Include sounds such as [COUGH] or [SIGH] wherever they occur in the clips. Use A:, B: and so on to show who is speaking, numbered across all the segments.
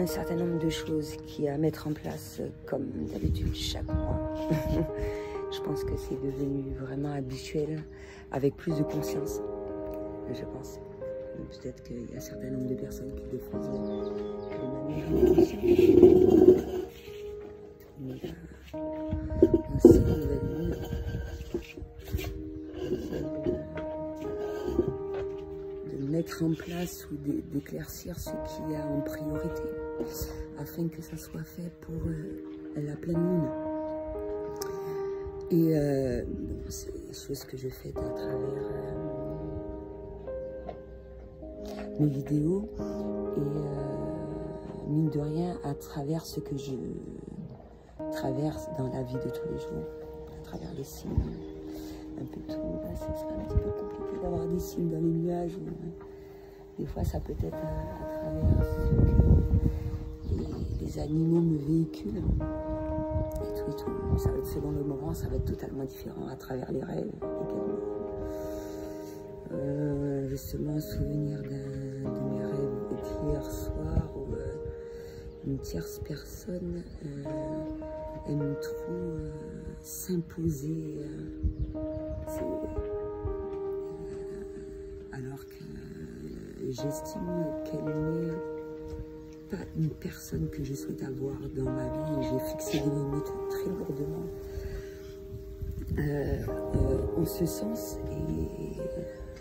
A: un certain nombre de choses qui à mettre en place comme d'habitude chaque mois. [LAUGHS] je pense que c'est devenu vraiment habituel avec plus de conscience, je pense. Peut-être qu'il y a un certain nombre de personnes qui le faisaient de manière inconsciente. En place ou d'éclaircir ce qu'il y a en priorité afin que ça soit fait pour euh, la pleine lune. Et euh, c'est des choses que je fais à travers euh, mes vidéos et mine de rien à travers ce que je traverse dans la vie de tous les jours, à travers les signes, un peu tout. C'est un petit peu compliqué d'avoir des signes dans les nuages. Des fois, ça peut être à, travers ce que les, animaux me véhiculent. Et tout et tout. Ça va être selon le moment, ça va être totalement différent à travers les rêves également. Euh, justement, souvenir de mes rêves d'hier soir où euh, une tierce personne euh, aime trop euh, s'imposer. Euh, alors que j'estime qu'elle n'est pas une personne que je souhaite avoir dans ma vie. J'ai fixé des limites très lourdement en ce sens.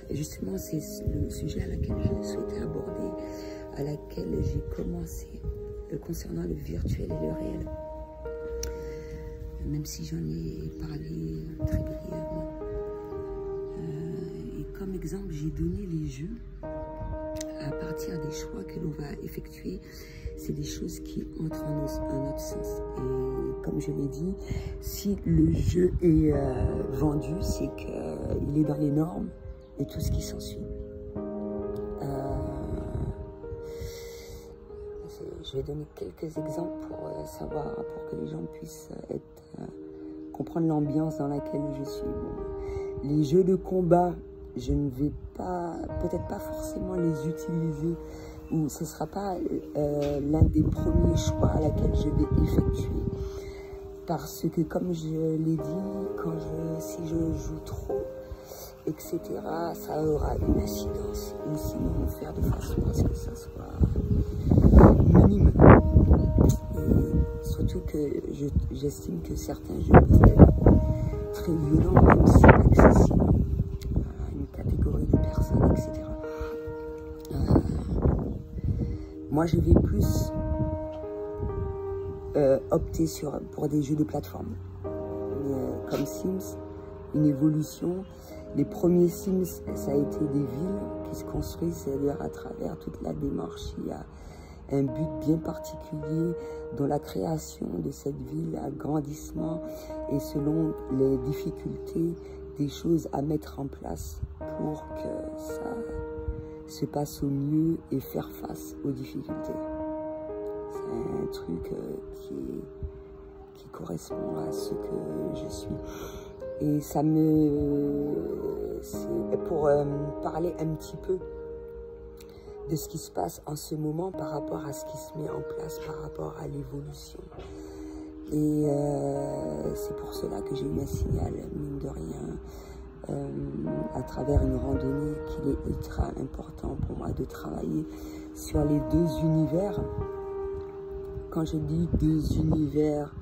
A: Et justement, c'est le sujet à laquelle je souhaitais aborder, à laquelle j'ai commencé concernant le virtuel et le réel. Même si j'en ai parlé très brièvement. Euh, et comme exemple, j'ai donné les jeux à partir des choix que l'on va effectuer. C'est des choses qui entrent en, notre sens. Et comme je l'ai dit, si le jeu est euh, vendu, c'est qu'il est dans les normes et tout ce qui s'ensuit. Je vais donner quelques exemples pour euh, savoir, pour que les gens puissent euh, euh, comprendre l'ambiance dans laquelle je suis. les jeux de combat, je ne vais pas, peut-être pas forcément les utiliser, ou ce ne sera pas l'un des premiers choix à laquelle je vais effectuer. Parce que comme je l'ai dit, quand je, si je joue trop, etc., ça aura une incidence. Ou sinon, faire de façon à ce que ça soit surtout que j'estime que certains jeux peuvent être très violents, même si accessibles moi, je vais plus euh, opter sur, pour des jeux de plateforme, euh, comme Sims, une évolution. Les premiers Sims, ça a été des villes qui se construisent, c'est-à-dire à travers toute la démarche, il y a un but bien particulier dans la création de cette ville, agrandissement et selon les difficultés des choses à mettre en place pour que ça se passe au mieux et faire face aux difficultés. C'est un truc euh, qui, correspond à ce que je suis. Et ça me... Pour euh, parler un petit peu de ce qui se passe en ce moment par rapport à ce qui se met en place, par rapport à l'évolution. Et euh, c'est pour cela que j'ai eu un signal, mine de rien, euh, à travers une randonnée, qu'il est ultra important pour moi de travailler sur les deux univers. Quand je dis deux univers,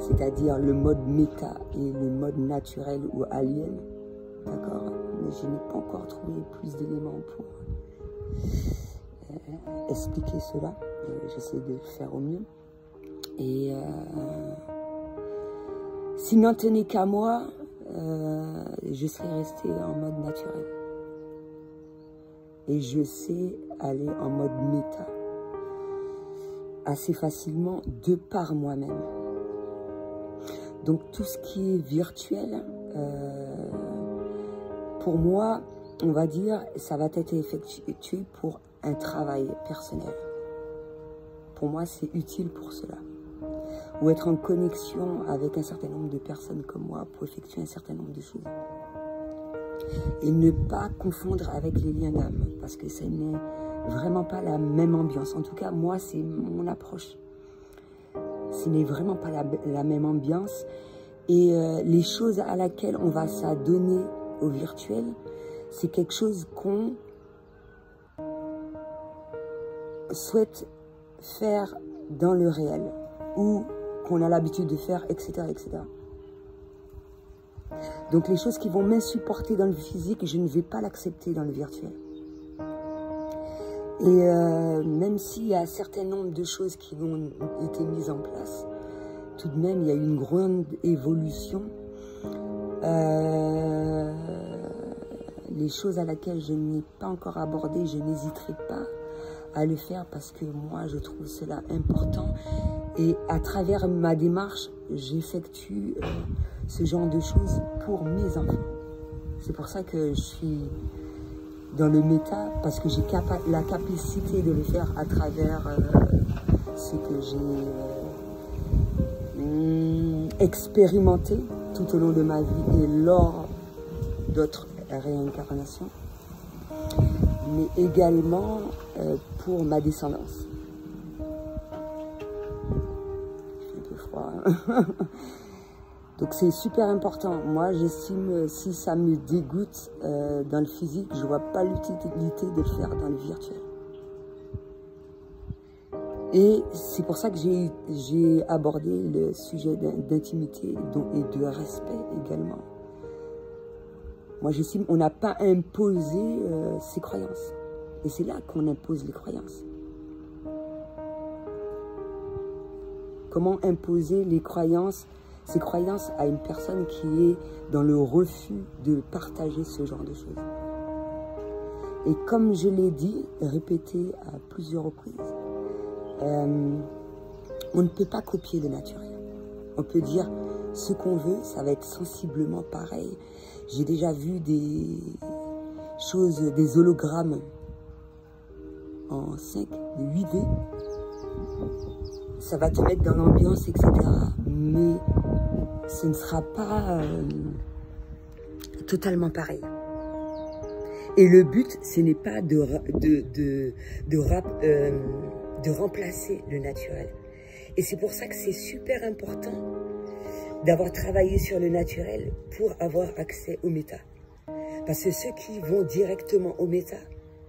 A: c'est-à-dire le mode méta et le mode naturel ou alien, d'accord? Mais je n'ai pas encore trouvé plus d'éléments pour euh, expliquer cela. J'essaie de faire au mieux. Et euh, s'il n'en qu'à moi, euh, je serais restée en mode naturel. Et je sais aller en mode méta assez facilement de par moi-même. Donc tout ce qui est virtuel, pour moi, on va dire, ça va être effectué pour un travail personnel. Pour moi, c'est utile pour cela. Ou être en connexion avec un certain nombre de personnes comme moi pour effectuer un certain nombre de choses. Et ne pas confondre avec les liens d'âme, parce que ce n'est vraiment pas la même ambiance. En tout cas, moi, c'est mon approche. Ce n'est vraiment pas la, même ambiance. Et euh, les choses à laquelle on va s'adonner au virtuel, c'est quelque chose qu'on souhaite faire dans le réel ou qu'on a l'habitude de faire, etc., etc. Donc les choses qui vont m'insupporter dans le physique, je ne vais pas l'accepter dans le virtuel. Et euh, même s'il y a un certain nombre de choses qui ont été mises en place, tout de même, il y a une grande évolution. Euh, les choses à laquelle je n'ai pas encore abordé, je n'hésiterai pas à le faire parce que moi, je trouve cela important. Et à travers ma démarche, j'effectue euh, ce genre de choses pour mes enfants. C'est pour ça que je suis dans le méta, parce que j'ai la capacité de le faire à travers euh, ce que j'ai euh, expérimenté tout au long de ma vie et lors d'autres réincarnations, mais également pour ma descendance. [LAUGHS] Donc c'est super important. Moi, j'estime euh, si ça me dégoûte euh, dans le physique, je vois pas l'utilité de le faire dans le virtuel. Et c'est pour ça que j'ai abordé le sujet d'intimité et de respect également. Moi, j'estime qu'on n'a pas imposé euh, ses croyances. Et c'est là qu'on impose les croyances. Comment imposer les croyances ses croyances à une personne qui est dans le refus de partager ce genre de choses. Et comme je l'ai dit, répété à plusieurs reprises, euh, on ne peut pas copier le naturel. On peut dire ce qu'on veut, ça va être sensiblement pareil. J'ai déjà vu des choses, des hologrammes en 5, 8D. Ça va te mettre dans l'ambiance, etc. Mais ce ne sera pas euh, totalement pareil. Et le but, ce n'est pas de, de, euh, de, remplacer le naturel. Et c'est pour ça que c'est super important d'avoir travaillé sur le naturel pour avoir accès au méta. Parce que ceux qui vont directement au méta,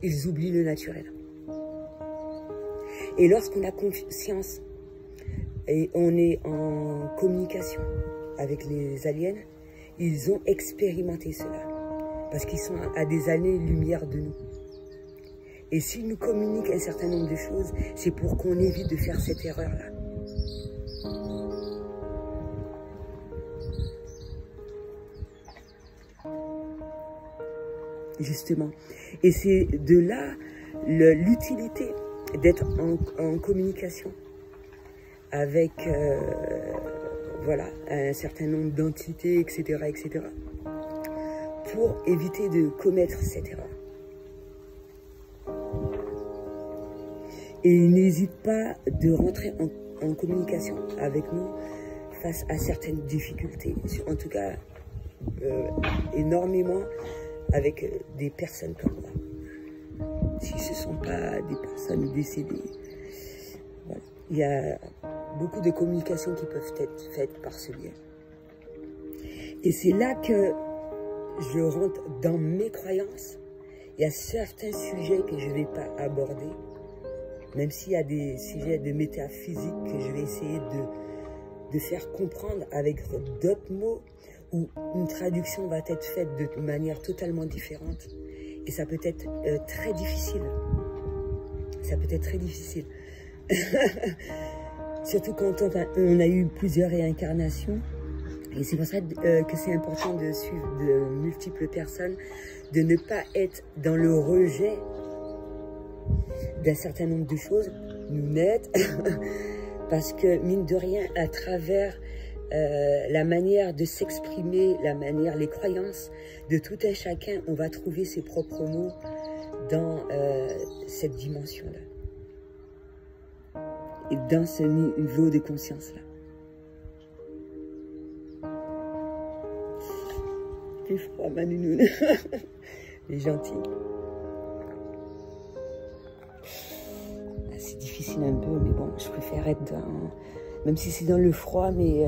A: ils oublient le naturel. Et lorsqu'on a conscience et on est en communication avec les aliens, ils ont expérimenté cela. Parce qu'ils sont à des années-lumière de nous. Et s'ils nous communiquent un certain nombre de choses, c'est pour qu'on évite de faire cette erreur-là. Justement. Et c'est de là l'utilité d'être en, communication avec euh, voilà, un certain nombre d'entités, etc., etc., pour éviter de commettre cette erreur. Et n'hésite pas de rentrer en, communication avec nous face à certaines difficultés, en tout cas euh, énormément avec euh, des personnes comme moi. Si ce ne sont pas des personnes décédées, il y a beaucoup de communications qui peuvent être faites par ce lien. Et c'est là que je rentre dans mes croyances. Il y a certains sujets que je ne vais pas aborder, même s'il y a des sujets de métaphysique que je vais essayer de, de faire comprendre avec d'autres mots où une traduction va être faite de manière totalement différente. Et ça peut être euh, très difficile. Ça peut être très difficile. [LAUGHS] Surtout quand on a, eu plusieurs réincarnations. Et c'est pour ça euh, que c'est important de suivre de multiples personnes, de ne pas être dans le rejet d'un certain nombre de choses, net, [LAUGHS] parce que mine de rien, à travers euh, la manière de s'exprimer, la manière, les croyances de tout un chacun, on va trouver ses propres mots dans euh, cette dimension-là et dans ce niveau de conscience-là. Plus froid, ma nounoune. [LAUGHS] Les gentils. difficile un peu, mais bon, je préfère être dans, même si c'est dans le froid, mais euh,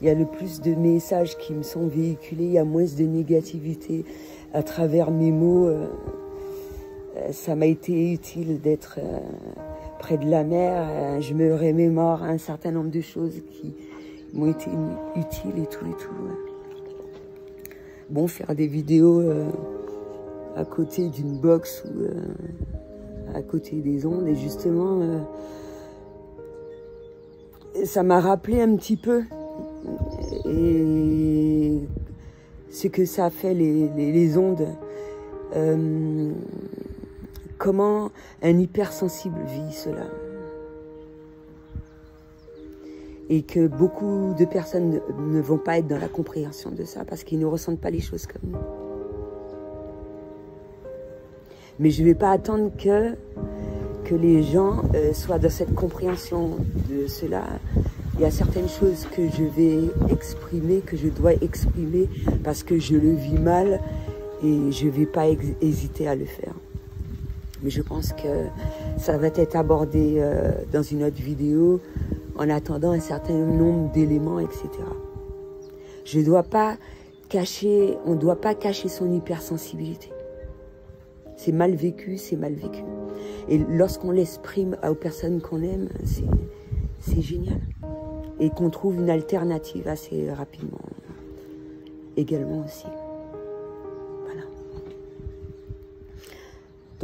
A: il y a le plus de messages qui me sont véhiculés, il y a moins de négativité à travers mes mots. Euh, euh, ça m'a été utile d'être près de la mer. je me remémore un certain nombre de choses qui m'ont été utiles et tout et tout. Bon, faire des vidéos à côté d'une box ou à côté des ondes. Et justement, euh, ça m'a rappelé un petit peu et ce que ça fait les, ondes. Comment un hypersensible vit cela? Et que beaucoup de personnes ne vont pas être dans la compréhension de ça parce qu'ils ne ressentent pas les choses comme nous. Mais je ne vais pas attendre que, que les gens euh, soient dans cette compréhension de cela. Il y a certaines choses que je vais exprimer, que je dois exprimer parce que je le vis mal et je ne vais pas hésiter à le faire. Mais je pense que ça va être abordé euh, dans une autre vidéo en attendant un certain nombre d'éléments, etc. On ne doit pas cacher son hypersensibilité. C'est mal vécu, c'est mal vécu. Et lorsqu'on l'exprime aux personnes qu'on aime, c'est génial. Et qu'on trouve une alternative assez rapidement également aussi.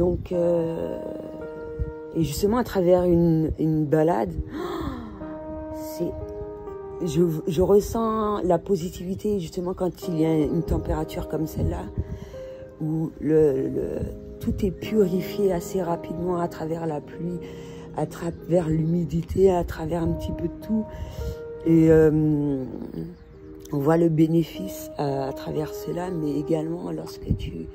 A: Donc, euh, et justement à travers une, balade, c'est je, je, ressens la positivité justement quand il y a une température comme celle-là, où le, tout est purifié assez rapidement à travers la pluie, à travers l'humidité, à travers un petit peu de tout. Et euh, on voit le bénéfice à, travers cela, mais également lorsque tu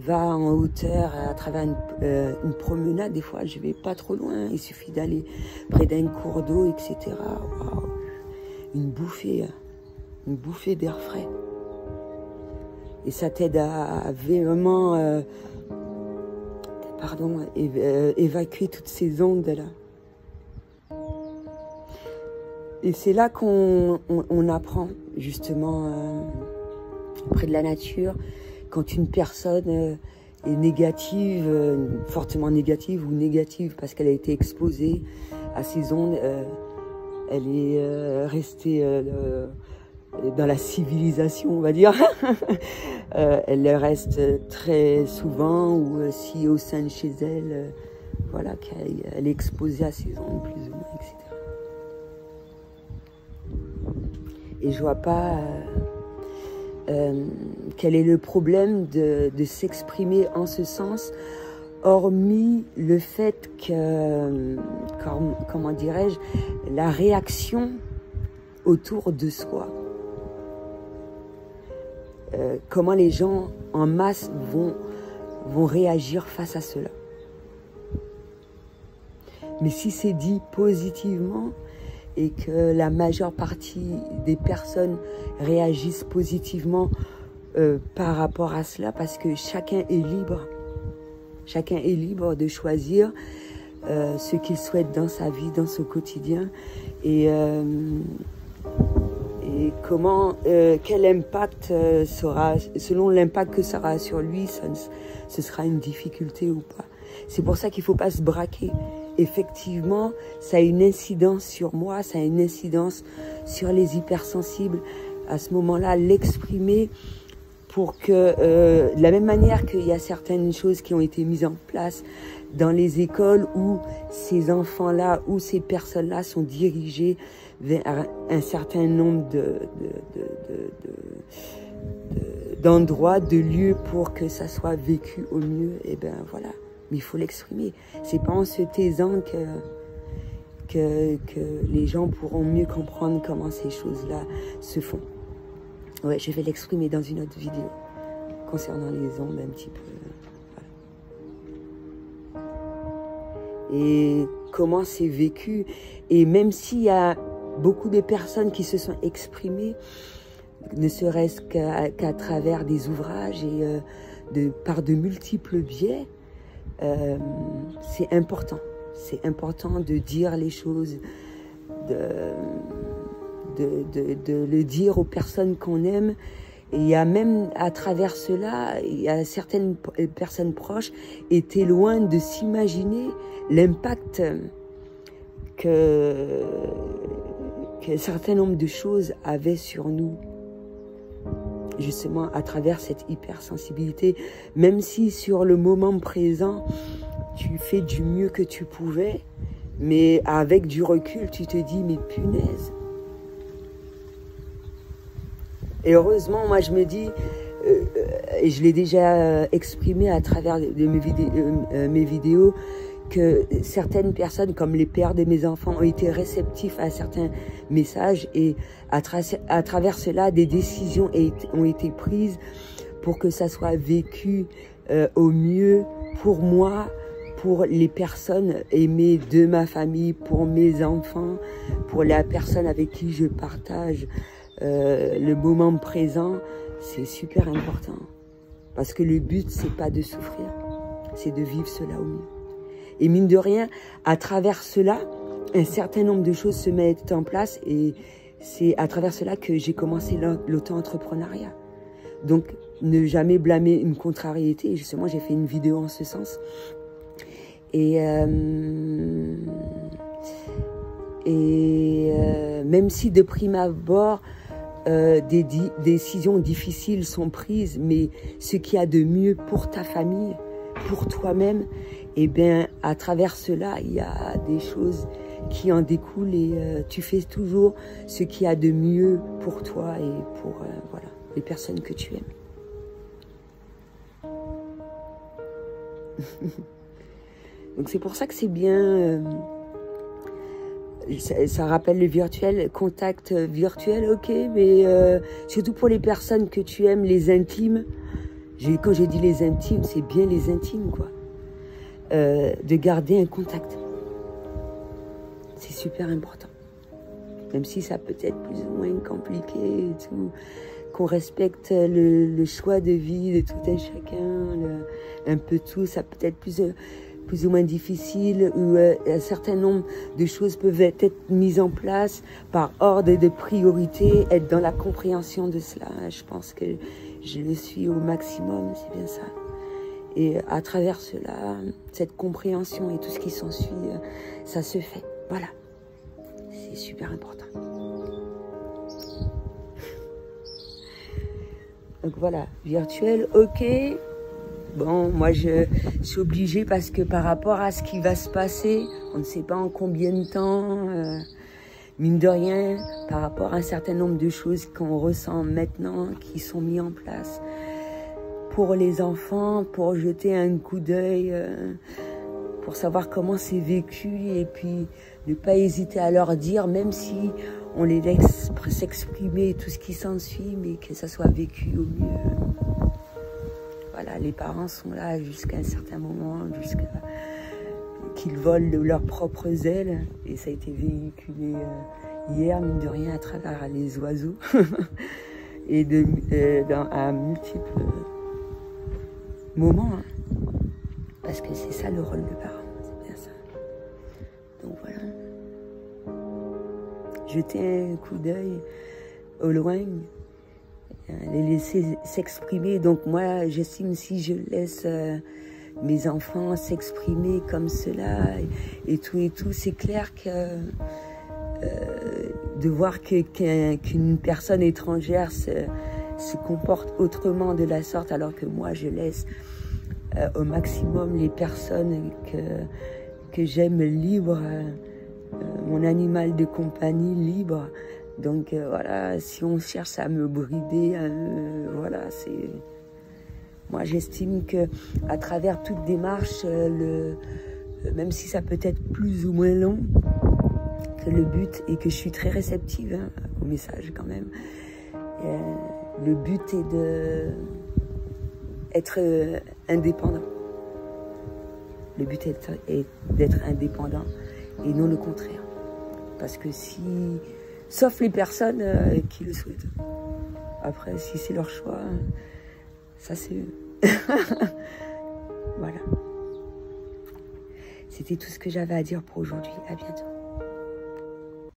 A: vas en hauteur à travers une, euh, promenade, des fois je vais pas trop loin, il suffit d'aller près d'un cours d'eau, etc. Une bouffée, une bouffée d'air frais. Et ça t'aide à, vraiment euh, pardon, euh, évacuer toutes ces ondes-là. Et c'est là qu'on apprend justement euh, près de la nature quand une personne euh, est négative, fortement négative ou négative parce qu'elle a été exposée à ces ondes, elle est restée dans la civilisation, on va dire. [LAUGHS] Euh, elle reste très souvent, ou euh, si au sein de chez elle, euh, voilà, qu'elle est exposée à ses ondes plus ou moins, etc. Et je vois pas quel est le problème de, de s'exprimer en ce sens, hormis le fait que, comment dirais-je, la réaction autour de soi. Euh, comment les gens en masse vont, vont réagir face à cela. Mais si c'est dit positivement et que la majeure partie des personnes réagissent positivement euh, par rapport à cela, parce que chacun est libre, chacun est libre de choisir euh, ce qu'il souhaite dans sa vie, dans son quotidien. Et et comment, euh, quel impact euh, sera, selon l'impact que ça aura sur lui, ce sera une difficulté ou pas. C'est pour ça qu'il ne faut pas se braquer. Effectivement, ça a une incidence sur moi, ça a une incidence sur les hypersensibles. À ce moment-là, l'exprimer pour que, euh, de la même manière qu'il y a certaines choses qui ont été mises en place dans les écoles où ces enfants-là, où ces personnes-là sont dirigées vers un certain nombre d'endroits, de, lieux pour que ça soit vécu au mieux, et ben voilà. Mais il faut l'exprimer. C'est pas en se taisant que, que, les gens pourront mieux comprendre comment ces choses-là se font. Ouais, je vais l'exprimer dans une autre vidéo concernant les ondes un petit peu. Et comment c'est vécu. Et même s'il y a beaucoup de personnes qui se sont exprimées, ne serait-ce qu'à travers des ouvrages et euh, de, par de multiples biais, euh, c'est important. c'est important de dire les choses, de, de, de, le dire aux personnes qu'on aime. Et il y a même à travers cela, il y a certaines personnes proches étaient loin de s'imaginer l'impact que, qu'un certain nombre de choses avaient sur nous justement à travers cette hypersensibilité, même si sur le moment présent, tu fais du mieux que tu pouvais, mais avec du recul, tu te dis, mais punaise. Et heureusement, moi, je me dis, euh, et je l'ai déjà exprimé à travers euh, mes vidéos, que certaines personnes, comme les pères de mes enfants, ont été réceptifs à certains messages et à, travers cela, des décisions ont été prises pour que ça soit vécu euh, au mieux pour moi, pour les personnes aimées de ma famille, pour mes enfants, pour la personne avec qui je partage euh, le moment présent, c'est super important. Parce que le but, c'est pas de souffrir, c'est de vivre cela au mieux. Et mine de rien, à travers cela, un certain nombre de choses se mettent en place et c'est à travers cela que j'ai commencé l'auto-entrepreneuriat. Donc, ne jamais blâmer une contrariété. Justement, j'ai fait une vidéo en ce sens. Et, euh, et euh, même si de prime abord, euh, des décisions difficiles sont prises, mais ce qu'il y a de mieux pour ta famille, pour toi-même, et eh bien, à travers cela, il y a des choses qui en découlent et euh, tu fais toujours ce qu'il y a de mieux pour toi et pour euh, voilà, les personnes que tu aimes. [LAUGHS] Donc c'est pour ça que c'est bien, euh, ça, rappelle le virtuel, contact virtuel, ok, mais surtout pour les personnes que tu aimes, les intimes. Quand j'ai dit les intimes, c'est bien les intimes, quoi. Euh, de garder un contact. C'est super important. Même si ça peut être plus ou moins compliqué tout, qu'on respecte le, choix de vie de tout un chacun, un peu tout, ça peut être plus, plus ou moins difficile, ou euh, un certain nombre de choses peuvent être mises en place par ordre de priorité, être dans la compréhension de cela. Je pense que je le suis au maximum, c'est bien ça. Et à travers cela, cette compréhension et tout ce qui s'ensuit, euh, ça se fait. Voilà. C'est super important. Donc voilà, virtuel, ok. Bon, moi je suis obligée parce que par rapport à ce qui va se passer, on ne sait pas en combien de temps, euh, mine de rien, par rapport à un certain nombre de choses qu'on ressent maintenant, qui sont mises en place, pour les enfants, pour jeter un coup d'œil, euh, pour savoir comment c'est vécu et puis ne pas hésiter à leur dire, même si on les laisse s'exprimer tout ce qui s'ensuit, mais que ça soit vécu au mieux. Voilà, les parents sont là jusqu'à un certain moment, jusqu'à qu'ils volent de leurs propres ailes, et ça a été véhiculé euh, hier, mine de rien, à travers les oiseaux, [LAUGHS] et euh, dans, à multiples moment. Hein. Parce que c'est ça le rôle de parent, c'est bien ça. Donc voilà. Jeter un coup d'œil au loin, euh, les laisser s'exprimer. Donc moi, j'estime si je laisse euh, mes enfants s'exprimer comme cela et, tout et tout, c'est clair que euh, de voir qu'une personne étrangère se, se comporte autrement de la sorte alors que moi je laisse euh, au maximum les personnes que, que j'aime libres, euh, mon animal de compagnie libre. Donc euh, voilà, si on cherche à me brider, voilà, c'est... Moi j'estime que à travers toute démarche, même si ça peut être plus ou moins long, que le but est que je suis très réceptive hein, au message quand même. Le but est de être euh, indépendant. Le but est d'être indépendant et non le contraire. Parce que si, sauf les personnes euh, qui le souhaitent. Après, si c'est leur choix, ça c'est eux. [LAUGHS] voilà. C'était tout ce que j'avais à dire pour aujourd'hui. À bientôt.